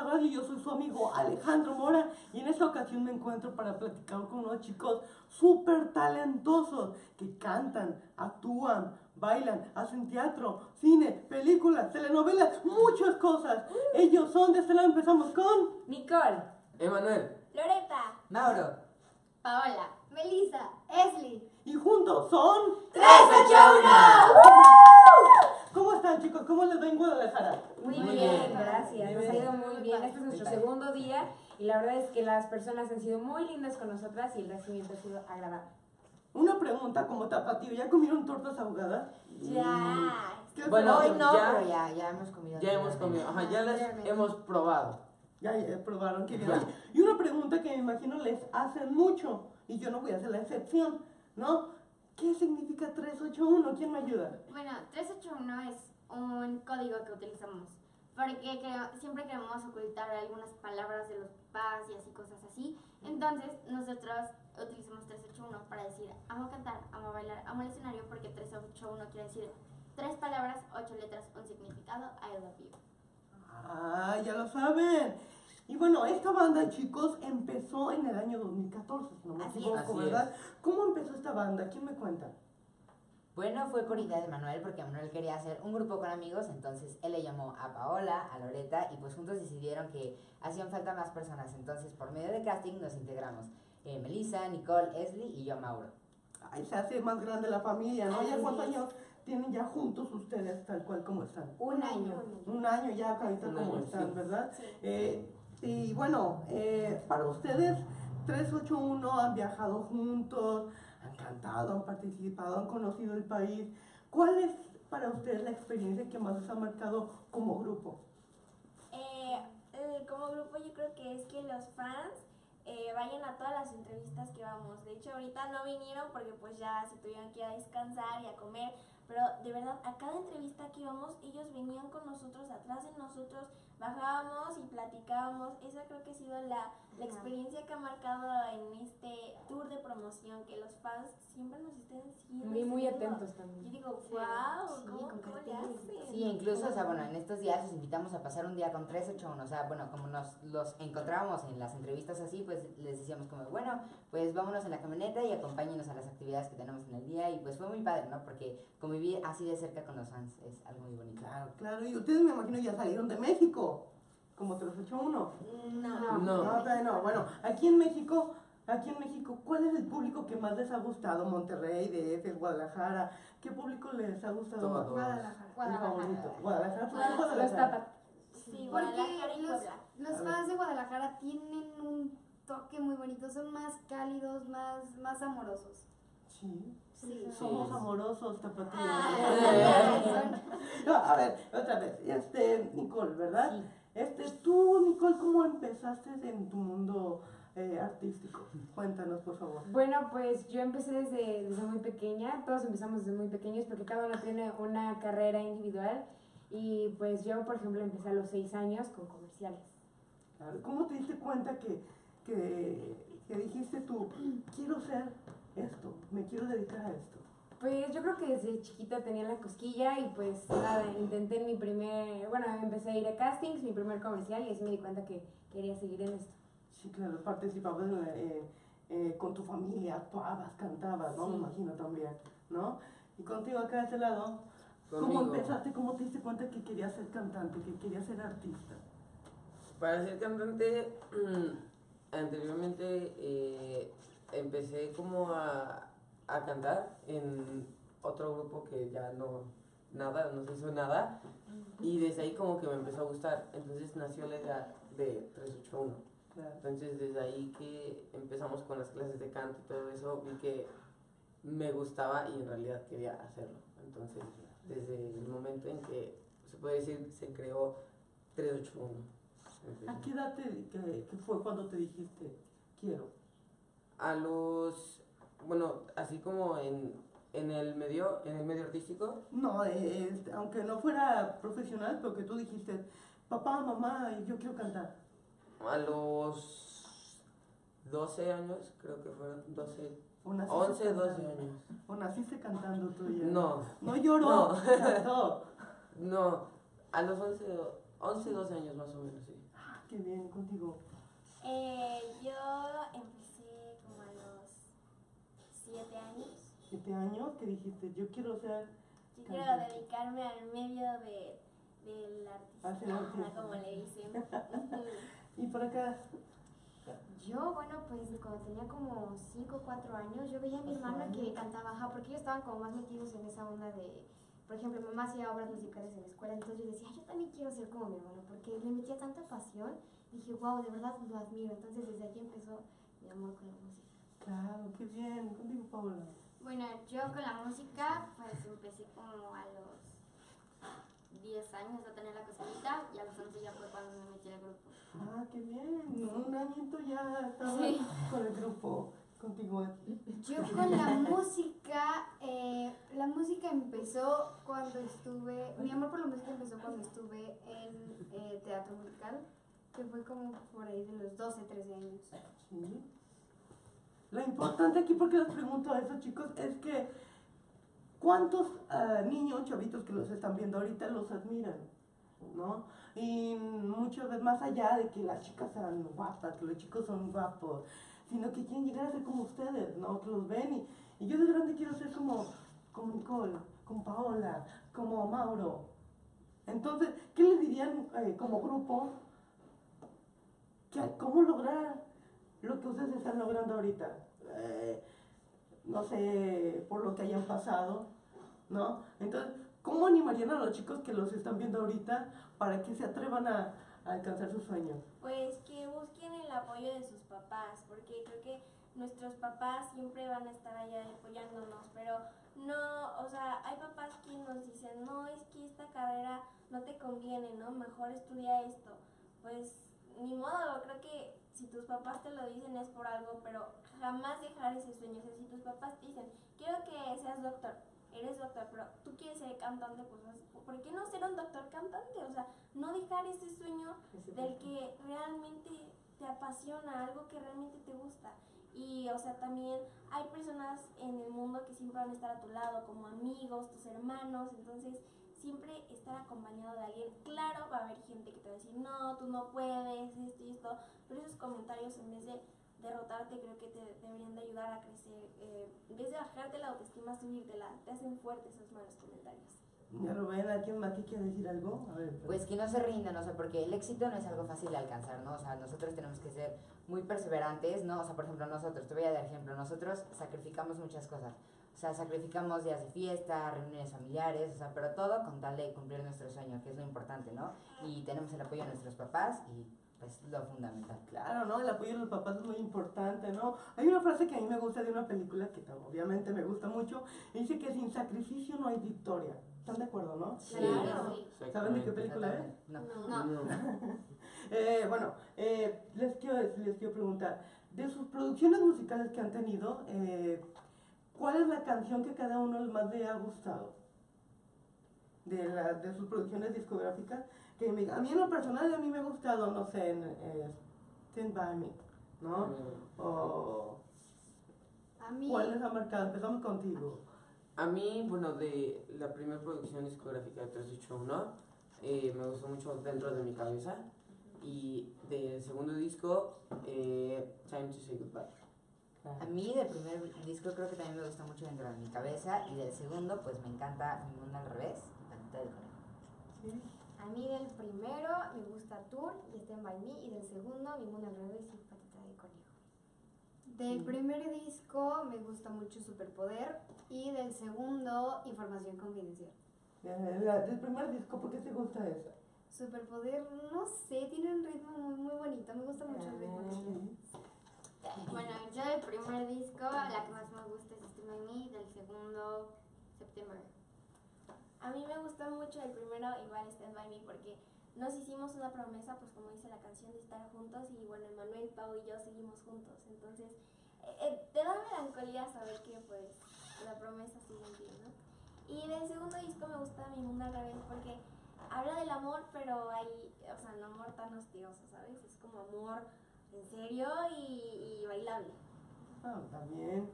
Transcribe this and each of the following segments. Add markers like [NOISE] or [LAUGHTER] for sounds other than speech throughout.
Casa Radio, yo soy su amigo Alejandro Mora y en esta ocasión me encuentro para platicar con unos chicos súper talentosos que cantan, actúan, bailan, hacen teatro, cine, películas, telenovelas, muchas cosas. Ellos son, de este lado empezamos con... Nicole, Emanuel, Loreta, Mauro, Paola, Melissa, Esli. Y juntos son... 381. ¿Cómo están chicos? ¿Cómo les va en Guadalajara? muy, Muy bien, bien. gracias. Nos ha ido muy bien. Este es nuestro segundo día y la verdad es que las personas han sido muy lindas con nosotras y el recibimiento ha sido agradable. Una pregunta como tapatío, ¿ya comieron tortas ahogadas? Ya. ¿Qué Bueno? Hoy no, ya- pero ya, ya hemos comido. ya hemos comido, ajá, ya las hemos probado. Ya, ya probaron que bien. Y una pregunta que me imagino les hacen mucho, y yo no voy a hacer la excepción, ¿no? ¿Qué significa 381? ¿Quién me ayuda? Bueno, 381 es un código que utilizamos porque cre- siempre queremos ocultar algunas palabras de los papás y así cosas así. Entonces, nosotros utilizamos 381 para decir amo cantar, amo bailar, amo el escenario porque 381 quiere decir tres palabras, ocho letras, un significado, I love you. Ah, ya lo saben. Y bueno, esta banda, chicos, empezó en el año 2014, si no me Así equivoco, es. ¿verdad? ¿Cómo empezó esta banda? ¿Quién me cuenta? Bueno, fue por idea de Manuel, porque Manuel quería hacer un grupo con amigos, entonces él le llamó a Paola, a Loreta, y pues juntos decidieron que hacían falta más personas. Entonces, por medio de casting nos integramos. Eh, Melissa, Nicole, Esli y yo, Mauro. Ay, se hace más grande la familia, ¿no? ¿Ya Así cuántos es. años tienen ya juntos ustedes, tal cual como están? Un año. Un año ya, ahorita como año, están, sí. ¿verdad? Sí. Eh, y bueno, eh, para ustedes, 381 han viajado juntos, han cantado, han participado, han conocido el país. ¿Cuál es para ustedes la experiencia que más les ha marcado como grupo? Eh, eh, como grupo yo creo que es que los fans eh, vayan a todas las entrevistas que vamos. De hecho ahorita no vinieron porque pues ya se tuvieron que ir a descansar y a comer. Pero de verdad, a cada entrevista que íbamos, ellos venían con nosotros, atrás de nosotros, bajábamos y platicábamos. Esa creo que ha sido la, la experiencia que ha marcado en este tour de promoción, que los fans siempre nos estén siguiendo. Muy, muy atentos Yo también. digo, Sí, wow, sí, ¿cómo, con cómo le carteles. hacen? Sí, incluso, o sea, bueno, en estos días los invitamos a pasar un día con 381, o sea, bueno, como nos los encontrábamos en las entrevistas así, pues les decíamos como, bueno, pues vámonos en la camioneta y acompáñenos a las actividades que tenemos en el día y pues fue muy padre, ¿no? Porque convivir así de cerca con los fans es algo muy bonito. Claro, claro. Y ustedes me imagino ya salieron de México, como 381. No. No. No, todavía no. Bueno, aquí en México, aquí en México, ¿cuál es el público que más les ha gustado? Monterrey, DF, Guadalajara. ¿Qué público les ha gustado más? Guadalajara. Guadalajara. ¿por qué Los- Los Guadalajara? Sí, Porque Guadalajara y los, Puebla. los fans de Guadalajara tienen un toque muy bonito, son más cálidos, más, más amorosos. Sí. Sí. Somos amorosos, tapatíos. Ah, [LAUGHS] No, a ver, otra vez. Este, Nicole, ¿verdad? Sí. Este, tú, Nicole, ¿cómo empezaste en tu mundo eh, artístico? Cuéntanos, por favor. Bueno, pues yo empecé desde, desde muy pequeña, todos empezamos desde muy pequeños porque cada uno tiene una carrera individual y pues yo, por ejemplo, empecé a los seis años con comerciales. Claro, ¿Cómo te diste cuenta que, que, que dijiste tú, quiero ser esto, me quiero dedicar a esto? Pues yo creo que desde chiquita tenía la cosquilla y pues nada, intenté mi primer, bueno, empecé a ir a castings, mi primer comercial y así me di cuenta que quería seguir en esto. Sí, claro, participabas eh, eh, con tu familia, actuabas, cantabas, ¿no? Me Sí. imagino también, ¿no? Y contigo acá de este lado, ¿cómo Conmigo. empezaste? ¿Cómo te diste cuenta que querías ser cantante, que querías ser artista? Para ser cantante, [CLEARS THROAT] anteriormente eh, empecé como a, a cantar en otro grupo que ya no, nada, no se hizo nada. Y desde ahí como que me empezó a gustar. Entonces nació la idea de 381. Claro. Entonces desde ahí que empezamos con las clases de canto y todo eso, vi que me gustaba y en realidad quería hacerlo. Entonces desde el momento en que se puede decir se creó 381. empecé. ¿A qué edad te, que, que fue cuando te dijiste, quiero? A los, bueno, así como en, en el medio, en el medio artístico, No, eh, este, aunque no fuera profesional, pero que tú dijiste, papá, mamá, yo quiero cantar. a los 12 años, creo que fueron 12, O naciste 11, 12 cantando. años. O naciste cantando tú ya. No, No lloró, No. cantó. [LAUGHS] no, a los 11, o- 11, 12 años más o menos, sí. Ah, qué contigo? Eh, yo empecé siete años. ¿Siete años? que dijiste? Yo quiero ser... Yo quiero dedicarme al medio de, del artista, como le dicen. [LAUGHS] Y por acá, Yo, bueno, pues cuando tenía como 5 o 4 años, yo veía a mi hermana que cantaba, ajá, porque ellos estaban como más metidos en esa onda de, por ejemplo, mi mamá hacía obras musicales en la escuela, entonces yo decía, "Ay, yo también quiero ser como mi hermano, porque le metía tanta pasión, dije, wow, de verdad lo admiro, entonces desde aquí empezó mi amor con la música. Claro, qué bien. Contigo, Paola. Bueno, yo con la música, pues empecé como a los 10 años a tener la cosita y a los 11 ya fue cuando me metí al grupo. Ah, qué bien. Un añito ya estaba Sí. con el grupo. Contigo. Yo con la música, eh, la música empezó cuando estuve, mi amor por la música empezó cuando estuve en eh, teatro musical, que fue como por ahí de los 12, 13 años. Sí. Lo importante aquí, porque les pregunto a esos chicos, es que ¿cuántos ah, niños, chavitos que los están viendo ahorita, los admiran? ¿No? Y muchas veces más allá de que las chicas sean guapas, que los chicos son guapos, sino que quieren llegar a ser como ustedes, ¿no? Que los ven y, y yo de grande quiero ser como, como Nicole, como Paola, como Mauro. Entonces, ¿qué les dirían eh, como grupo? ¿Cómo lograr lo que ustedes están logrando ahorita? Eh, no sé, por lo que hayan pasado, ¿no? Entonces, ¿cómo animarían a los chicos que los están viendo ahorita para que se atrevan a, a alcanzar sus sueños? Pues que busquen el apoyo de sus papás, porque creo que nuestros papás siempre van a estar allá apoyándonos, pero no, o sea, hay papás que nos dicen, no, es que esta carrera no te conviene, ¿no? Mejor estudia esto. Pues ni modo, creo que si tus papás te lo dicen es por algo, pero jamás dejar ese sueño. O sea, si tus papás te dicen, quiero que seas doctor, eres doctor, pero tú quieres ser cantante, pues ¿por qué no ser un doctor cantante? O sea, no dejar ese sueño del que realmente te apasiona, algo que realmente te gusta. Y, o sea, también hay personas en el mundo que siempre van a estar a tu lado, como amigos, tus hermanos, entonces siempre estar acompañado de alguien. Claro, va a haber gente que te va a decir, no, tú no puedes, esto y esto, pero esos comentarios en vez de derrotarte creo que te deberían de ayudar a crecer. Eh, en vez de bajarte la autoestima, subírtela, te hacen fuerte esos malos comentarios. Ya Rubén, ¿alguien más que quiere decir algo? A ver, Pues que no se rindan, o sea, porque el éxito no es algo fácil de alcanzar, ¿no? O sea, nosotros tenemos que ser muy perseverantes, ¿no? O sea, por ejemplo, nosotros, te voy a dar ejemplo, nosotros sacrificamos muchas cosas. O sea, sacrificamos días de fiesta, reuniones familiares, o sea, pero todo con tal de cumplir nuestro sueño, que es lo importante, ¿no? Y tenemos el apoyo de nuestros papás y pues lo fundamental. Claro, ¿no? El apoyo de los papás es muy importante, ¿no? Hay una frase que a mí me gusta de una película, que obviamente me gusta mucho, y dice que sin sacrificio no hay victoria. ¿Están de acuerdo, no? Claro. Sí. ¿Saben de qué película es? Exactamente. No. No. [LAUGHS] Eh, bueno, eh, les, quiero, les quiero preguntar, de sus producciones musicales que han tenido, eh, ¿cuál es la canción que cada uno más le ha gustado? De, la, de sus producciones discográficas. Que me- a mí en lo personal, a mí me ha gustado, no sé, en, eh, Stand By Me, ¿no? O, A mí, ¿Cuál les ha marcado? Empezamos contigo. A mí, bueno, de la primera producción discográfica de 381, eh, me gustó mucho Dentro de mi cabeza. Y del segundo disco, eh, Time to Say Goodbye. A mí del primer disco creo que también me gusta mucho dentro de mi cabeza y del segundo pues me encanta Mi Mundo al Revés, Patita de Conejo. ¿Sí? a mí del primero me gusta Tour y Stand By Me, y del segundo Mi Mundo al Revés y Patita de Conejo. Del primer disco me gusta mucho Superpoder y del segundo Información Confidencial. Del primer disco, ¿por qué te gusta esa? Superpoder, no sé, tiene un ritmo muy, muy bonito, me gusta mucho el ritmo. Sí. Bueno, yo del primer disco, la que más me gusta es By Me, y del segundo, September. A mí me gusta mucho el primero, igual Stand By Me, porque nos hicimos una promesa, pues como dice la canción, de estar juntos y bueno, Emanuel, Pau y yo seguimos juntos. Entonces, eh, eh, te da melancolía saber que pues la promesa sigue en pie, ¿no? Y del segundo disco me gusta Mi Mundo al Revés porque habla del amor, pero hay, o sea, no amor tan hostioso, ¿sabes? Es como amor en serio y, y bailable. Ah, también.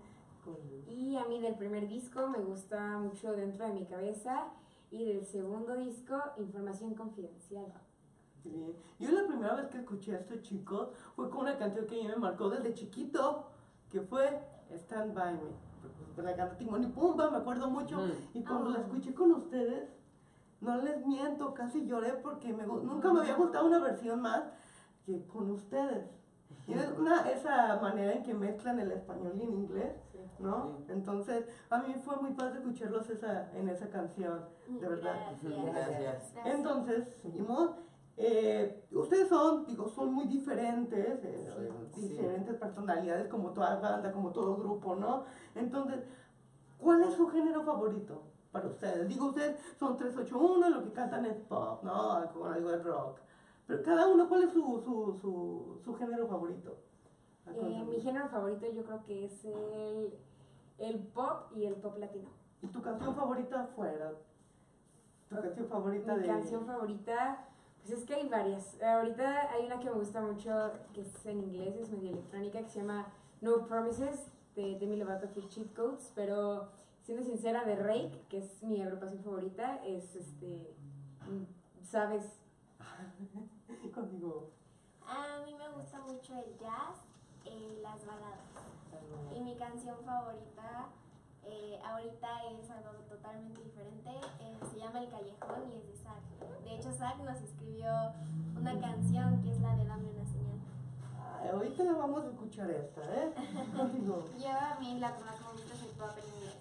Con... Y a mí del primer disco me gusta mucho Dentro de mi cabeza y del segundo disco Información Confidencial. Bien. Yo la primera vez que escuché a estos chicos fue con una canción que a mí me marcó desde chiquito, que fue Stand By Me. La canta Timón y Pumba, me acuerdo mucho. Mm. Y cuando la Ah. escuché con ustedes, no les miento, casi lloré porque me, nunca me había gustado una versión más que con ustedes. Y es una, esa manera en que mezclan el español y el inglés, ¿no? Sí. Entonces, a mí fue muy padre escucharlos esa, en esa canción, de verdad. Gracias. Gracias. Entonces, seguimos. Eh, ustedes son, digo, son muy diferentes, eh, Sí. diferentes personalidades, como toda banda, como todo grupo, ¿no? Entonces, ¿cuál es su género favorito para ustedes? Digo, ustedes son 381, lo que cantan es pop, ¿no? Con algo de rock. Pero cada uno, ¿cuál es su, su, su, su género favorito? Eh, mi género favorito yo creo que es el, el pop y el pop latino. ¿Y tu canción favorita fuera? ¿Tu canción favorita Mi de...? canción favorita, pues es que hay varias. Ahorita hay una que me gusta mucho, que es en inglés, es medio electrónica, que se llama No Promises, de Demi Lovato Feat Cheat Codes, pero siendo sincera, de Rake, que es mi agrupación favorita, es este, mm, sabes, [LAUGHS] Contigo. A mí me gusta mucho el jazz, eh, las baladas. Y mi canción favorita eh, ahorita es algo totalmente diferente. eh, se llama El Callejón y es de Zack. De hecho, Zack nos escribió una canción que es la de Dame una señal. Ay, ahorita la vamos a escuchar esta, ¿eh? [LAUGHS] Contigo. Yo a mí la que más me gusta es el pop en inglés.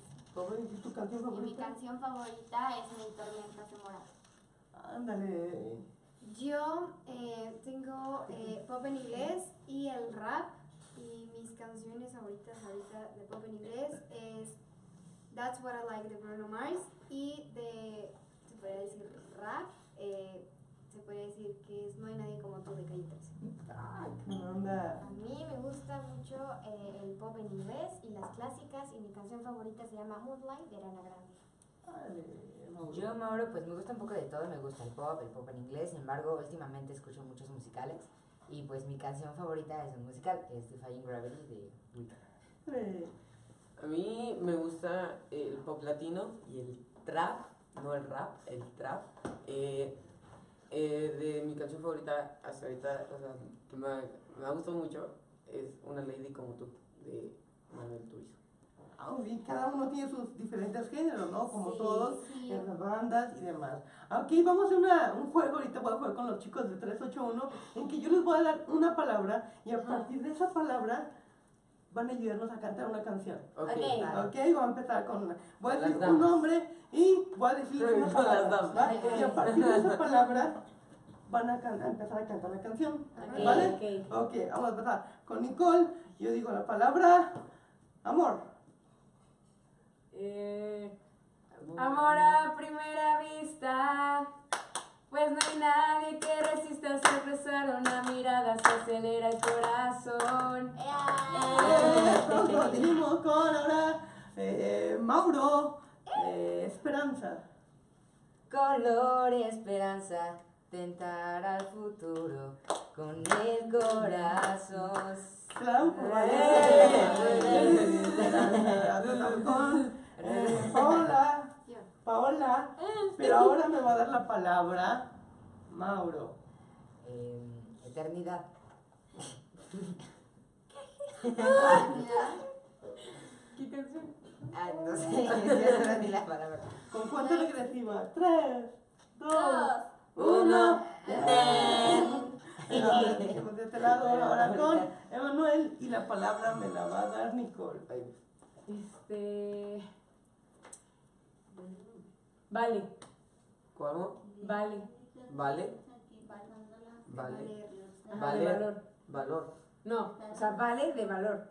¿y tu canción Y mi favorita? canción favorita es Mil tormentas de morado. Ándale. Yo eh, tengo eh, pop en inglés y el rap. Y mis canciones favoritas ahorita de pop en inglés es That's What I Like de Bruno Mars. Y de, se podría decir rap, eh, se podría decir que es No hay nadie como tú de Calle 13. Ay, qué onda. A mí me gusta mucho el pop en inglés y las clásicas. Y mi canción favorita se llama Moonlight de Ariana Grande. Yo, Mauro, pues me gusta un poco de todo, me gusta el pop, el pop en inglés, sin embargo, últimamente escucho muchos musicales y pues mi canción favorita es un musical, es Defying Gravity de A mí me gusta el pop latino y el trap, no el rap, el trap. Eh, eh, de mi canción favorita hasta ahorita, o sea, que me ha gustado mucho, es Una Lady como tú, de Manuel Turizo. Ah, sí, cada uno tiene sus diferentes géneros, ¿no? Como Sí, todos, sí. en las bandas y demás. Ok, vamos a hacer una- un juego, ahorita voy a jugar con los chicos de 381, en que yo les voy a dar una palabra y a partir de esa palabra van a ayudarnos a cantar una canción. Ok, Ok. Vale. Ok, voy a empezar con una. Voy a Las decir un damas. nombre y voy a decir una las palabra. Y a partir de esa palabra van a, can- a empezar a cantar la canción. Ok. ¿Vale? Ok, vamos a empezar con Nicole. Yo digo la palabra amor. Eh, amor a primera vista. Pues no hay nadie que resista se cruzar una mirada, se acelera el corazón. Seguimos con ahora eh, Mauro. eh, Esperanza. Color y esperanza, tentar al futuro con el corazón. Claro, eh, Paola. Paola. Pero ahora me va a dar la palabra Mauro. Eh, eternidad. ¿Qué canción? Ah, no sé, no di la palabra. ¿Con cuánto regresiva? Tres, dos, uno. Ahora, dijimos de este lado, ahora, ahora con Emanuel y la palabra me la va a dar Nicole. Ay, Este. Vale, ¿Cómo? vale. ¿Vale? Vale. Ajá, Vale. de valor. Valor. No, o sea, vale de valor.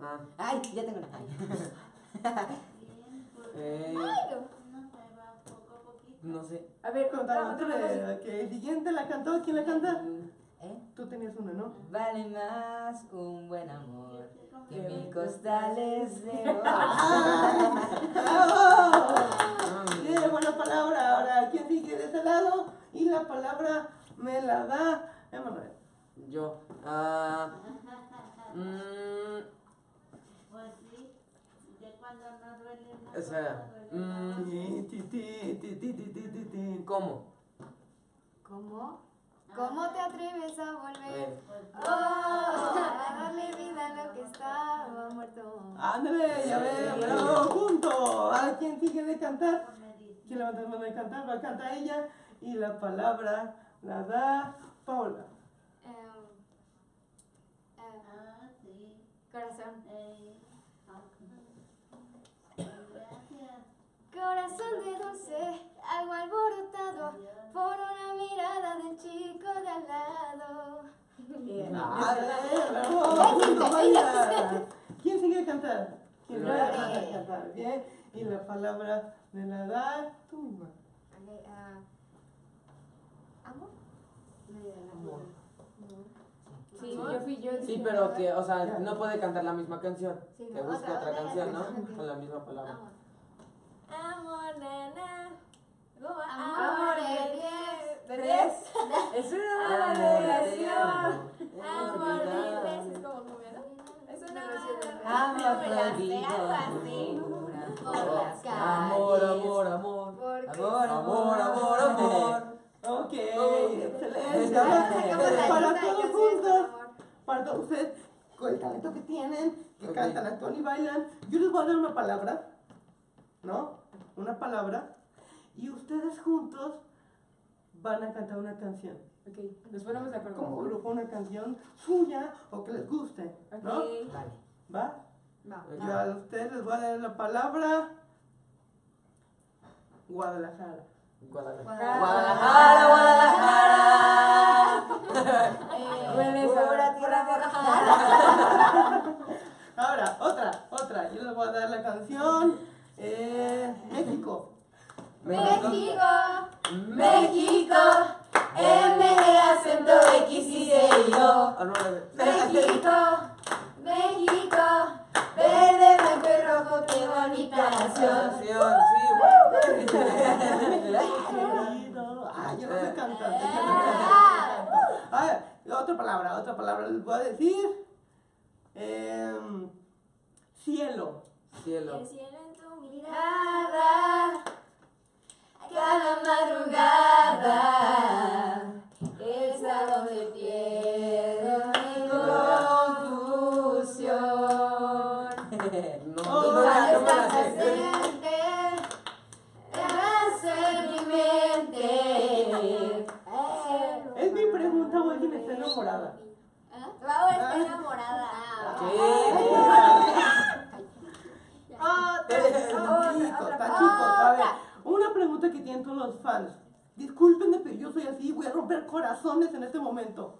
Ah, Ay, ya tengo una. [LAUGHS] eh, no sé. A ver, Contamos otra. Ok, el siguiente la cantó. ¿Quién la canta? ¿Eh? Tú tenías una, ¿no? Vale más un buen amor que mil costales de [LAUGHS] oro. palabra me la da Emanuel. Yo. Uh, mm, pues sí, de cuando no duele no Espera. Mm, ¿Cómo? ¿Cómo? Ah. ¿Cómo te atreves a volver? Oh, [LAUGHS] a darle vida a lo que estaba muerto. Ándale, ya ve, bravo, junto. ¿A quién sigue de cantar? ¿Quién levanta la mano de cantar? ¿Va a cantar ella? Y la palabra la da Paula. Em, em, corazón. Corazón de dulce, algo alborotado por una mirada del chico de al lado. Bien. Ah, vaya. ¿Quién sigue de cantar? ¿Quién Lore. de cantar? Bien, y la palabra me la da tú misma. Ok, ah, ¿Amor? Amor. Sí, yo fui yo. Sí, pero que, o sea, no puede cantar la misma canción. Sí, Que no, busque otra- canción, ¿no? Con la misma palabra. Amor. Amor, nana. Amor de diez. ¿De diez? Es una Amor, relación. Amor de diez. Es como cumbia, ¿no? Es una las Amor, amor, amor. Amor, Amor, amor, amor. Ok, excelente. Para todos juntos. para todos ustedes, con el talento que tienen, que cantan, actúan y bailan, yo les voy a dar una palabra, ¿no? Una palabra, y ustedes juntos van a cantar una canción. Ok, nos ponemos de acuerdo. Como grupo, una canción suya o que les guste, ¿no? Ok. Vale. ¿Va? Va. Yo a ustedes les voy a dar la palabra Guadalajara. Guadalajara. Guadalajara. Guadalajara, Guadalajara. Pura tierra Ahora, otra, otra. Yo les voy a dar la canción eh, México. México. México. México. M de acento X y C y O. No, a ver. México, México. verde, blanco y rojo, qué bonita nación. Canción, sí. [LAUGHS] Ah, yo no sé cantar. yo no sé [LAUGHS] A ver, otra palabra, otra palabra les voy a decir. Em, cielo. Cielo. El cielo en tu mirada. Cada madrugada, es a donde pierdo mi confusión. No, Oh, no, vale, no me la Estás sé. presente, estás en mi mente. Es mi pregunta o alguien está enamorada. Pau está enamorada. Está chico, está chico. A ver, una pregunta que tienen todos los fans. Discúlpenme, pero yo soy así, voy a romper corazones en este momento.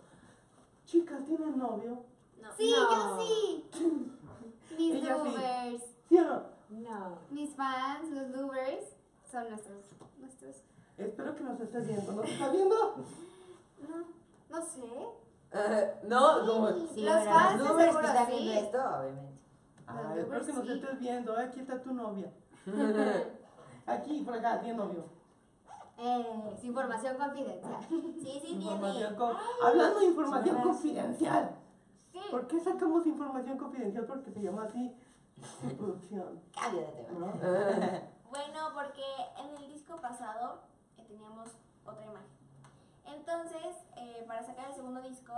Chicas, ¿tienen novio? Sí, No. yo sí. Mis Ella sí. lovers, ¿Sí o no? No. mis fans, los lovers, son nuestros. nuestros. Espero que nos estés viendo. ¿Nos estás viendo? No, no sé. [LAUGHS] No, como. Sí, Los fans seguro que están sí. viendo esto, obviamente. Espero que estés viendo. Aquí está tu novia. [LAUGHS] Aquí, por acá, tiene novio. Eh, es información confidencial. [LAUGHS] Sí, sí, Información tiene. con- Hablando de información Sí. confidencial. Sí. ¿Por qué sacamos información confidencial? Porque se llama así su producción. Cambio de tema. ¿no? Bueno, porque en el disco pasado eh, teníamos otra imagen. Entonces, eh, para sacar el segundo disco,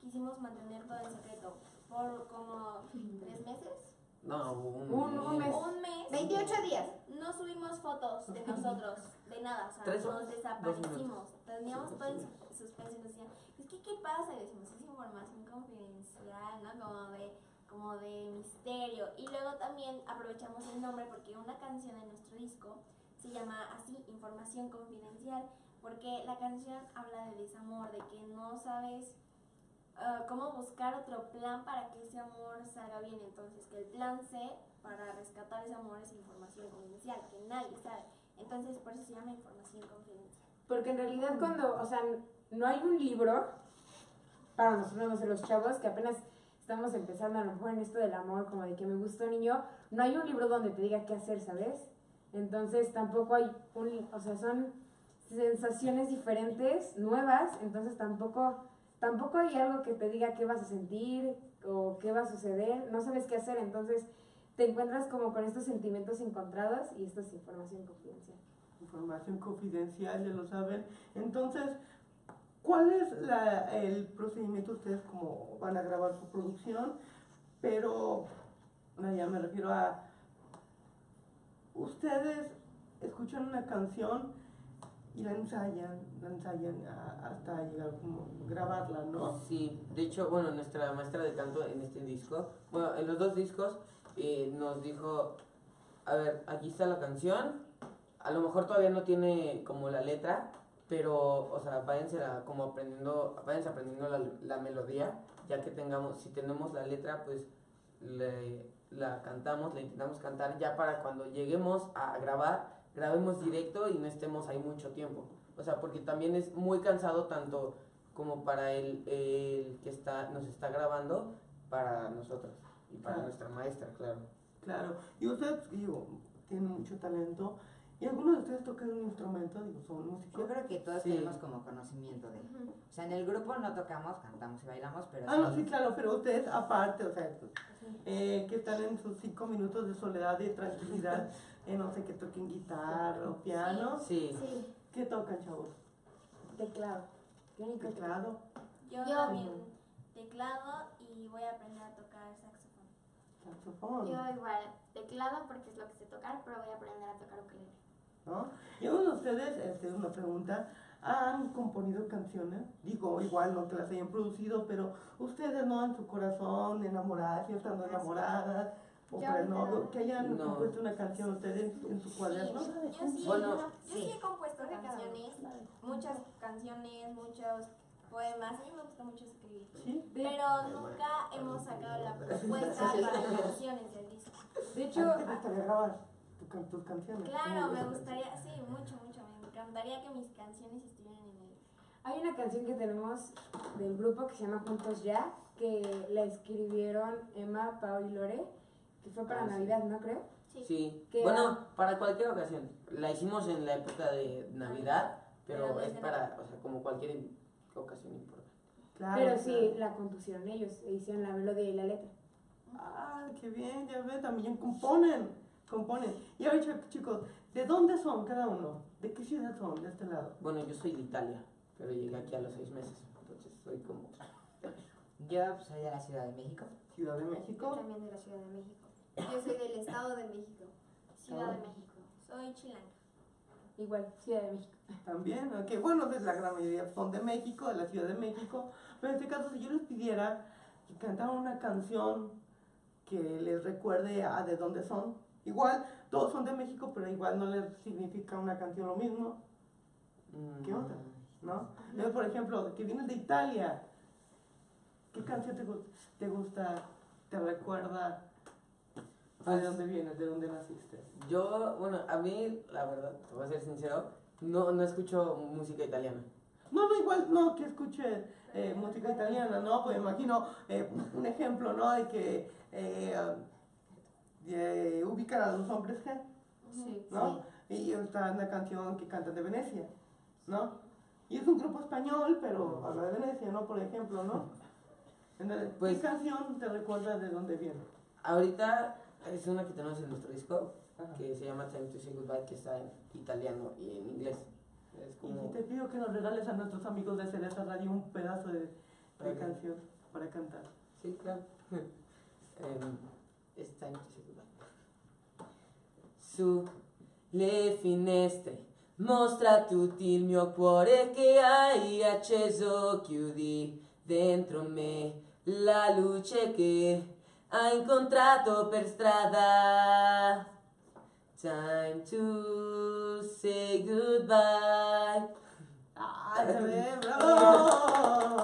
quisimos mantener todo en secreto. Por como tres meses, No, un, Un- un mes. un mes, 28 días. no subimos fotos de [LAUGHS] nosotros, de nada, o sea, Tres nos desaparecimos. Teníamos todo en su- suspenso y nos decían, es que, ¿qué pasa? Y decimos, es información confidencial, ¿no? Como de, como de misterio. Y luego también aprovechamos el nombre porque una canción en nuestro disco se llama así, Información Confidencial, porque la canción habla de desamor, de que no sabes ah, cómo buscar otro plan para que ese amor salga bien. Entonces, que el plan C para rescatar ese amor es información confidencial, que nadie sabe. Entonces, por eso se llama información confidencial. Porque en realidad cuando, o sea, no hay un libro, para nosotros, no sé, los chavos que apenas estamos empezando a lo mejor en esto del amor, como de que me gusta un niño, no hay un libro donde te diga qué hacer, ¿sabes? Entonces tampoco hay un, o sea, son sensaciones diferentes, nuevas, entonces tampoco, tampoco hay algo que te diga qué vas a sentir o qué va a suceder, no sabes qué hacer, entonces te encuentras como con estos sentimientos encontrados y esto es información confidencial. Información confidencial, ya lo saben. Entonces, ¿Cuál es la- el procedimiento ustedes como van a grabar su producción? Pero, ya me refiero a, ustedes escuchan una canción y la ensayan, la ensayan hasta llegar como grabarla, ¿no? Sí, de hecho, bueno, nuestra maestra de canto en este disco, bueno, en los dos discos, eh, nos dijo, a ver, aquí está la canción, a lo mejor todavía no tiene como la letra, pero, o sea, váyanse a- como aprendiendo, váyanse aprendiendo la, la melodía, ya que tengamos, si tenemos la letra, pues le- la cantamos, la intentamos cantar, ya para cuando lleguemos a grabar, grabemos directo y no estemos ahí mucho tiempo. O sea, porque también es muy cansado tanto como para el, el que está, nos está grabando, para nosotros y para Claro. nuestra maestra, claro. Claro, y ustedes, digo, tienen mucho talento. ¿Y algunos de ustedes tocan un instrumento? Digo, son músicos. Yo creo que todos Sí. tenemos como conocimiento de... O sea, en el grupo no tocamos, cantamos y bailamos, pero Ah, no, sí, claro, pero ustedes aparte, o sea, eh, que están en sus cinco minutos de soledad y tranquilidad, [LAUGHS] eh, no sé, que toquen guitarra o piano. Sí, Sí. ¿Qué tocan, chavos? Teclado. Qué único Teclado. Yo, Yo- también teclado y voy a aprender a tocar saxofón. Saxofón. Yo igual, teclado porque es lo que sé tocar, pero voy a aprender a tocar ukelele. ¿no? Y uno de ustedes, este, una pregunta, ¿han componido canciones? Digo, igual no que las hayan producido, pero ustedes no en su corazón, enamoradas, y estando enamoradas, o Yo por el ahorita- novio, que hayan No. compuesto una canción ustedes en, en su cuaderno. Yo sí, Bueno, yo sí sí. he compuesto canciones, muchas canciones, muchos poemas. A mí me gusta mucho escribir. ¿Sí? Pero nunca hemos sacado la propuesta para canciones del disco. De hecho, ¿A ti te gustaría grabar tu can- tus canciones? Claro, ¿Cómo me gustaría, sí, mucho, mucho. Me encantaría que mis canciones estuvieran en el hay una canción que tenemos del grupo que se llama Juntos Ya, que la escribieron Emma, Pau y Lore, que fue para Ah, sí. Navidad, ¿no creo? sí. ¿Qué Bueno, para cualquier ocasión. La hicimos en la época de Navidad, pero Pero es para, o sea, como cualquier ocasión importante. Claro, Pero sí, claro. la compusieron ellos, e hicieron la melodía y la letra. Ah, qué bien, ya ves, también componen, componen. Y ahora, chicos, ¿de dónde son cada uno? ¿De qué ciudad son de este lado? Bueno, yo soy de Italia, pero llegué aquí a los seis meses, entonces soy como... [LAUGHS] Yo pues, soy de la Ciudad de México. Ciudad de Yo México. también de la Ciudad de México. Yo soy del Estado de México. Ciudad de México. Soy chilanga. Igual, Ciudad de México. También, ok, bueno, pues la gran mayoría son de México, de la Ciudad de México, pero en este caso si yo les pidiera que cantaran una canción que les recuerde a de dónde son, igual, todos son de México, pero igual no les significa una canción lo mismo, ¿Qué mm, onda? ¿no? Yo, por ejemplo, que vienes de Italia, ¿qué canción te, te gusta, te recuerda de Pues- dónde vienes, de dónde naciste? Yo, bueno, a mí, la verdad, te voy a ser sincero, no, no escucho música italiana. No, no, igual no que escuche eh, música italiana, ¿no? Pues imagino eh, [LAUGHS] un ejemplo, ¿no? De que eh, eh, ubican a los hombres G, Sí. ¿no? Y está una canción que canta de Venecia, ¿no? Y es un grupo español, pero habla de Venecia, ¿no? Por ejemplo, ¿no? [LAUGHS] Entonces, Pues- ¿Qué canción te recuerda de dónde viene? Ahorita es una que tenemos en nuestro disco, Ajá. que se llama Time to Say Goodbye, que está en italiano y en inglés. Es Y si te pido que nos regales a nuestros amigos de Celesta Radio un pedazo de, canción para cantar. Sì, claro. [LAUGHS] Ehm, it's time to say goodbye. Su le finestre mostra tutti il mio cuore che hai acceso, chiudi dentro me la luce che hai incontrato per strada. Time to say goodbye. ¡Ah, ve! ¡Bravo!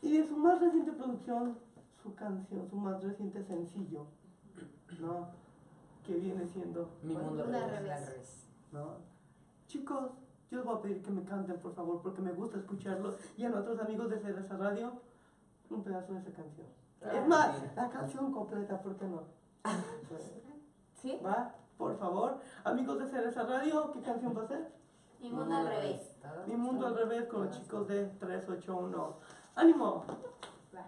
Y de su más reciente producción, su canción, su más reciente sencillo, ¿no? Que viene siendo... Mi mundo al revés. ¿no? Chicos, yo les voy a pedir que me canten, por favor, porque me gusta escucharlos. Y a nuestros amigos de Cereza Radio, un pedazo de esa canción. Es más, la canción completa, ¿por qué no? ¿Sí? ¿Va? Por favor. Amigos de Cereza Radio, ¿qué canción va a ser? Mi mundo al revés. Mi mundo al revés con los chicos de 381. ¡Ánimo! Va.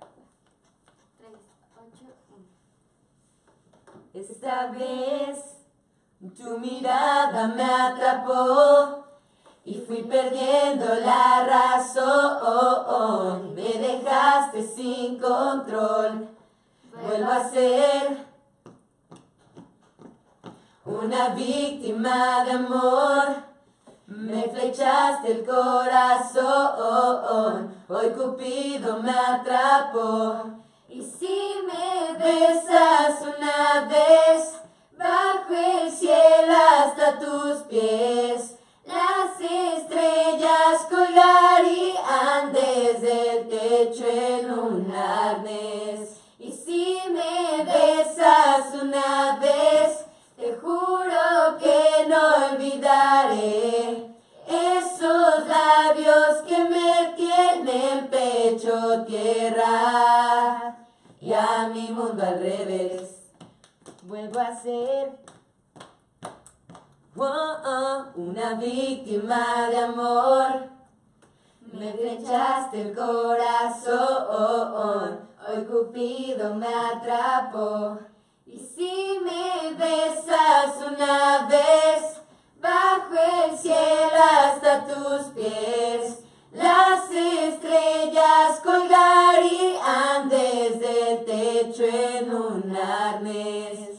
3, 8, 1. Esta vez tu mirada me atrapó y fui perdiendo la razón. Me dejaste sin control. Vuelvo a ser una víctima de amor. Me flechaste el corazón. Hoy Cupido me atrapó. Y si me Besas una vez bajo el cielo hasta tus pies. Las estrellas colgarían desde el techo en un arnés. y si me Besas una vez, te juro que no olvidaré esos labios que me tienen pecho tierra y a mi mundo al revés. Vuelvo a ser oh, oh, una víctima de amor. Me flechaste el corazón, hoy Cupido me atrapó. y si me Besas una vez bajo el cielo hasta tus pies. Las estrellas colgarían desde el techo en un arnés.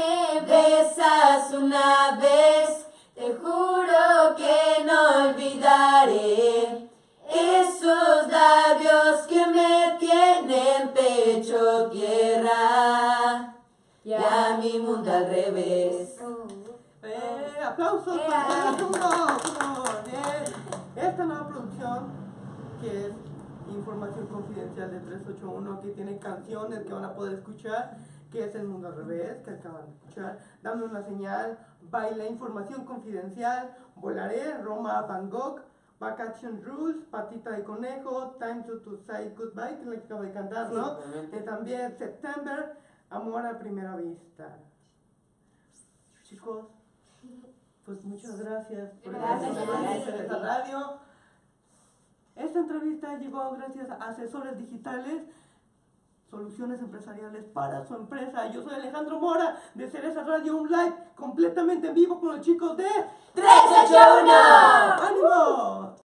Me Besas una vez, te juro que no olvidaré esos labios que me tienen pecho tierra y a mi mundo al revés. ¡Eh! ¡Aplausos ¡Eh! para el mundo! Bien. Esta nueva producción, que es información confidencial de 381, que tiene canciones que van a poder escuchar, que es El Mundo al Revés, que acaban de escuchar, Dame una señal, Baila, información confidencial, Volaré, Roma Van Gogh, Vacation Rules, Patita de Conejo, Time to, to Say Goodbye, que es la que acabo de cantar, ¿no? Eh, también September, Amor a Primera Vista. Chicos, pues muchas gracias por Gracias. estar en esta radio. Esta entrevista llegó gracias a Asesores Digitales, soluciones empresariales para su empresa. Yo soy Alejandro Mora de Cereza Radio, un live completamente en vivo con los chicos de 381. ¡Ánimo!